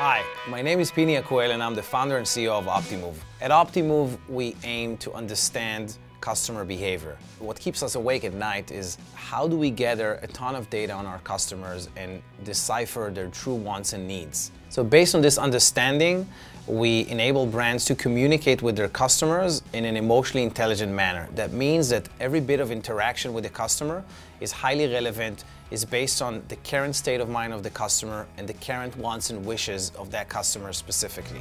Hi, my name is Pini Yakuel and I'm the founder and CEO of Optimove. At Optimove, we aim to understand customer behavior. What keeps us awake at night is how do we gather a ton of data on our customers and decipher their true wants and needs. So based on this understanding, we enable brands to communicate with their customers in an emotionally intelligent manner. That means that every bit of interaction with the customer is highly relevant, is based on the current state of mind of the customer and the current wants and wishes of that customer specifically.